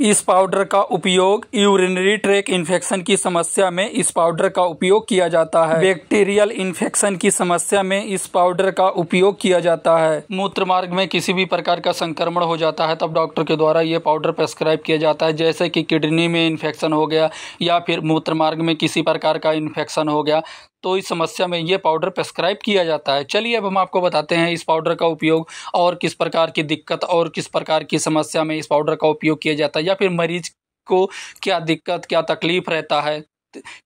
इस पाउडर का उपयोग यूरिनरी ट्रैक इन्फेक्शन की समस्या में इस पाउडर का उपयोग किया जाता है। बैक्टीरियल इन्फेक्शन की समस्या में इस पाउडर का उपयोग किया जाता है। मूत्र मार्ग में किसी भी प्रकार का संक्रमण हो जाता है, तब डॉक्टर के द्वारा ये पाउडर प्रेस्क्राइब किया जाता है, जैसे कि किडनी में इन्फेक्शन हो गया या फिर मूत्र मार्ग में किसी प्रकार का इन्फेक्शन हो गया। तो इस समस्या में ये पाउडर प्रेस्क्राइब किया जाता है। चलिए अब हम आपको बताते हैं इस पाउडर का उपयोग और किस प्रकार की दिक्कत और किस प्रकार की समस्या में इस पाउडर का उपयोग किया जाता है या फिर मरीज़ को क्या दिक्कत, क्या तकलीफ़ रहता है।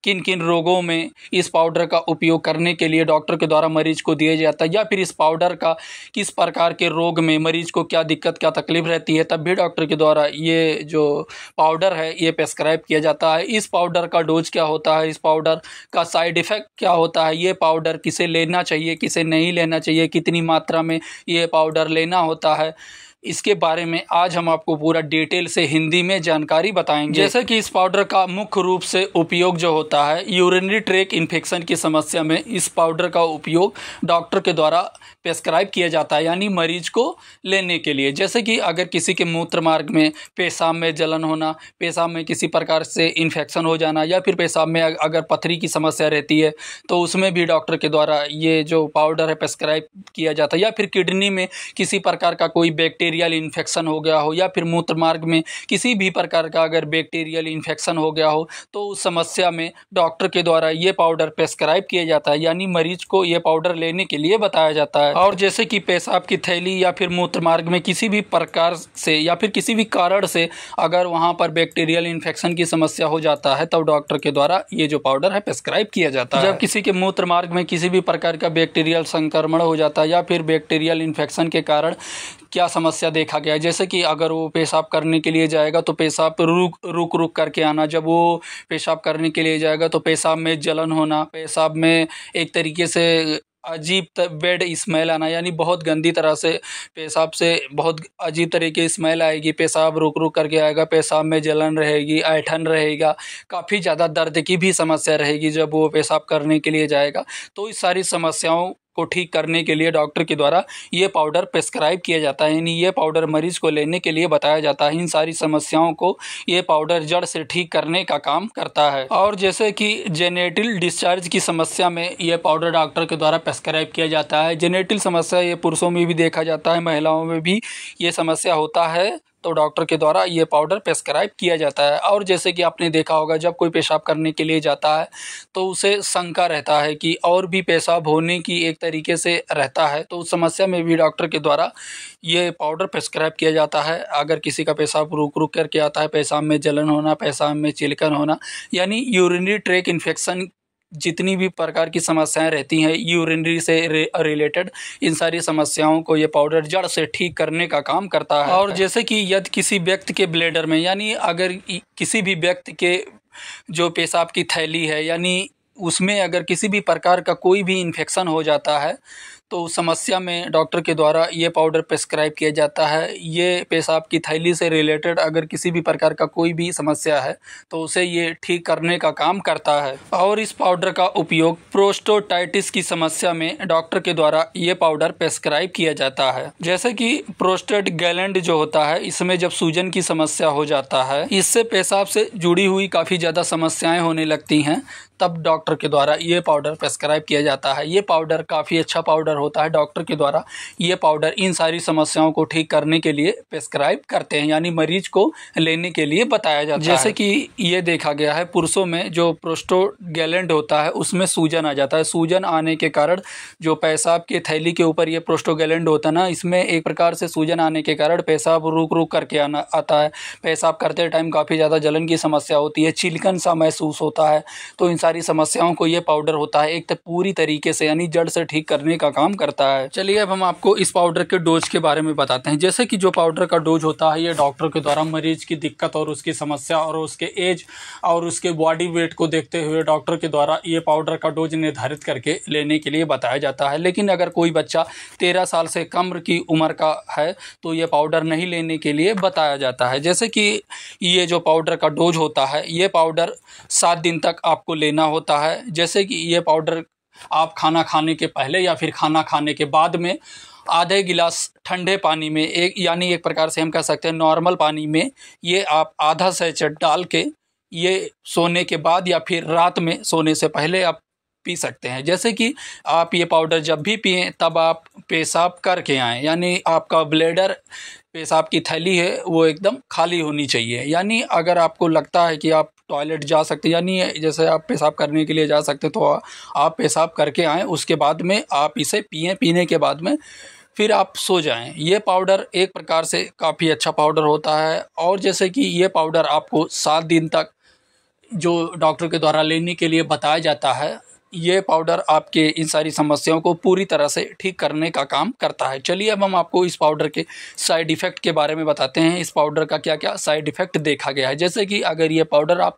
किन किन रोगों में इस पाउडर का उपयोग करने के लिए डॉक्टर के द्वारा मरीज़ को दिया जाता है या फिर इस पाउडर का किस प्रकार के रोग में मरीज़ को क्या दिक्कत, क्या तकलीफ़ रहती है, तब भी डॉक्टर के द्वारा ये जो पाउडर है, ये प्रेस्क्राइब किया जाता है। इस पाउडर का डोज क्या होता है, इस पाउडर का साइड इफ़ेक्ट क्या होता है, ये पाउडर किसे लेना चाहिए, किसे नहीं लेना चाहिए, कितनी मात्रा में ये पाउडर लेना होता है इसके बारे में आज हम आपको पूरा डिटेल से हिंदी में जानकारी बताएँगे। जैसे कि इस पाउडर का मुख्य रूप से उपयोग जो होता है, यूरिनरी ट्रैक इन्फेक्शन की समस्या में इस पाउडर का उपयोग डॉक्टर के द्वारा प्रेस्क्राइब किया जाता है, यानी मरीज़ को लेने के लिए। जैसे कि अगर किसी के मूत्र मार्ग में पेशाब में जलन होना, पेशाब में किसी प्रकार से इन्फेक्शन हो जाना, या फिर पेशाब में अगर पथरी की समस्या रहती है तो उसमें भी डॉक्टर के द्वारा ये जो पाउडर है, प्रेस्क्राइब किया जाता है। या फिर किडनी में किसी प्रकार का कोई बैक्टीरिया बैक्टीरियल इन्फेक्शन हो गया हो या फिर मूत्र मार्ग में किसी भी प्रकार का अगर बैक्टीरियल इन्फेक्शन हो गया हो तो उस समस्या में डॉक्टर के द्वारा ये पाउडर प्रेस्क्राइब किया जाता है। यानी मरीज़ को ये पाउडर लेने के लिए बताया जाता है। और जैसे कि पेशाब की थैली या फिर मूत्र मार्ग में किसी भी प्रकार से या फिर किसी भी कारण से अगर वहाँ पर बैक्टीरियल इन्फेक्शन की समस्या हो जाता है, तब तो डॉक्टर के द्वारा ये जो पाउडर है प्रेस्क्राइब किया जाता है। जब किसी के मूत्र मार्ग में किसी भी प्रकार का बैक्टीरियल संक्रमण हो जाता है या फिर बैक्टीरियल इन्फेक्शन के कारण क्या समस्या देखा गया है। जैसे कि अगर वो पेशाब करने के लिए जाएगा तो पेशाब रुक रुक रुक करके आना। जब वो पेशाब करने के लिए जाएगा तो पेशाब में जलन होना, पेशाब में एक तरीके से अजीब बेड स्मेल आना, यानी बहुत गंदी तरह से पेशाब से बहुत अजीब तरीके की स्मेल आएगी। पेशाब रुक रुक करके आएगा, पेशाब में जलन रहेगी, ऐठन रहेगा। काफ़ी ज़्यादा दर्द की भी समस्या रहेगी जब वो पेशाब करने के लिए जाएगा। तो इस सारी समस्याओं को ठीक करने के लिए डॉक्टर के द्वारा ये पाउडर प्रेस्क्राइब किया जाता है। यानी ये पाउडर मरीज़ को लेने के लिए बताया जाता है। इन सारी समस्याओं को ये पाउडर जड़ से ठीक करने का काम करता है। और जैसे कि जेनेटिल डिस्चार्ज की समस्या में ये पाउडर डॉक्टर के द्वारा प्रेस्क्राइब किया जाता है। जेनेटिल समस्या ये पुरुषों में भी देखा जाता है। महिलाओं में भी ये समस्या होता है। तो डॉक्टर के द्वारा ये पाउडर प्रेस्क्राइब किया जाता है। और जैसे कि आपने देखा होगा, जब कोई पेशाब करने के लिए जाता है तो उसे शंका रहता है कि और भी पेशाब होने की एक तरीके से रहता है। तो उस समस्या में भी डॉक्टर के द्वारा ये पाउडर प्रेस्क्राइब किया जाता है। अगर किसी का पेशाब रुक रुक करके आता है, पेशाब में जलन होना, पेशाब में चिलकन होना, यानी यूरिनरी ट्रैक इन्फेक्शन जितनी भी प्रकार की समस्याएँ रहती हैं यूरिनरी से रिलेटेड इन सारी समस्याओं को ये पाउडर जड़ से ठीक करने का काम करता है। और जैसे कि यदि किसी व्यक्ति के ब्लेडर में यानी अगर किसी भी व्यक्ति के जो पेशाब की थैली है यानी उसमें अगर किसी भी प्रकार का कोई भी इन्फेक्शन हो जाता है तो समस्या में डॉक्टर के द्वारा ये पाउडर प्रेस्क्राइब किया जाता है। ये पेशाब की थैली से रिलेटेड अगर किसी भी प्रकार का कोई भी समस्या है तो उसे ये ठीक करने का काम करता है। और इस पाउडर का उपयोग प्रोस्टोटाइटिस की समस्या में डॉक्टर के द्वारा ये पाउडर प्रेस्क्राइब किया जाता है। जैसे कि प्रोस्टेट गैलेंड जो होता है, इसमें जब सूजन की समस्या हो जाता है, इससे पेशाब से जुड़ी हुई काफ़ी ज़्यादा समस्याएँ होने लगती हैं, तब डॉक्टर के द्वारा ये पाउडर प्रेस्क्राइब किया जाता है। ये पाउडर काफ़ी अच्छा पाउडर होता है डॉक्टर के द्वारा ये पाउडर इन सारी समस्याओं को ठीक करने के लिए प्रेस्क्राइब करते हैं यानी मरीज़ को लेने के लिए बताया जाता है। जैसे कि ये देखा गया है पुरुषों में जो प्रोस्टोगैलेंड होता है उसमें सूजन आ जाता है। सूजन आने के कारण जो पेशाब के थैली के ऊपर ये प्रोस्टोगैलेंड होता है ना इसमें एक प्रकार से सूजन आने के कारण पेशाब रुक रुक करके आना आता है। पेशाब करते टाइम काफ़ी ज़्यादा जलन की समस्या होती है चिलकन सा महसूस होता है। तो इन सारी समस्याओं को ये पाउडर होता है एक तो पूरी तरीके से यानी जड़ से ठीक करने का काम करता है। चलिए, अब हम आपको इस पाउडर के डोज के बारे में बताते हैं। जैसे कि जो पाउडर का डोज होता है, ये डॉक्टर के द्वारा मरीज़ की दिक्कत और उसकी समस्या और उसके एज और उसके बॉडी वेट को देखते हुए डॉक्टर के द्वारा ये पाउडर का डोज निर्धारित करके लेने के लिए बताया जाता है। लेकिन अगर कोई बच्चा तेरह साल से कम की उम्र का है तो ये पाउडर नहीं लेने के लिए बताया जाता है। जैसे कि ये जो पाउडर का डोज होता है, ये पाउडर सात दिन तक आपको लेना होता है। जैसे कि ये पाउडर आप खाना खाने के पहले या फिर खाना खाने के बाद में आधे गिलास ठंडे पानी में एक, यानी एक प्रकार से हम कह सकते हैं नॉर्मल पानी में ये आप आधा सैचेट डाल के ये सोने के बाद या फिर रात में सोने से पहले आप पी सकते हैं। जैसे कि आप ये पाउडर जब भी पिए, तब आप पेशाब करके आएँ, यानी आपका ब्लेडर पेशाब की थैली है, वो एकदम खाली होनी चाहिए। यानी अगर आपको लगता है कि आप टॉयलेट जा सकते यानी जैसे आप पेशाब करने के लिए जा सकते तो आप पेशाब करके आएँ, उसके बाद में आप इसे पिए, पीने के बाद में फिर आप सो जाएँ। ये पाउडर एक प्रकार से काफ़ी अच्छा पाउडर होता है, और जैसे कि ये पाउडर आपको सात दिन तक जो डॉक्टर के द्वारा लेने के लिए बताया जाता है ये पाउडर आपके इन सारी समस्याओं को पूरी तरह से ठीक करने का काम करता है। चलिए अब हम आपको इस पाउडर के साइड इफ़ेक्ट के बारे में बताते हैं। इस पाउडर का क्या क्या साइड इफ़ेक्ट देखा गया है। जैसे कि अगर ये पाउडर आप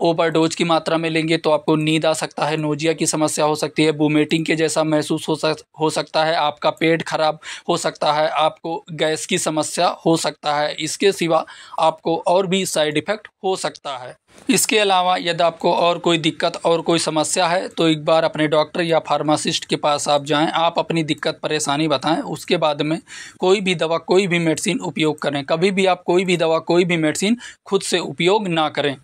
ओवरडोज की मात्रा में लेंगे तो आपको नींद आ सकता है, नोजिया की समस्या हो सकती है वोमिटिंग के जैसा महसूस हो सक, हो सकता है, आपका पेट खराब हो सकता है, आपको गैस की समस्या हो सकता है, इसके सिवा आपको और भी साइड इफ़ेक्ट हो सकता है। इसके अलावा यदि आपको और कोई दिक्कत और कोई समस्या है तो एक बार अपने डॉक्टर या फार्मासिस्ट के पास आप जाएँ, आप अपनी दिक्कत, परेशानी बताएँ, उसके बाद में कोई भी दवा, कोई भी मेडिसिन उपयोग करें। कभी भी आप कोई भी दवा, कोई भी मेडिसिन खुद से उपयोग ना करें।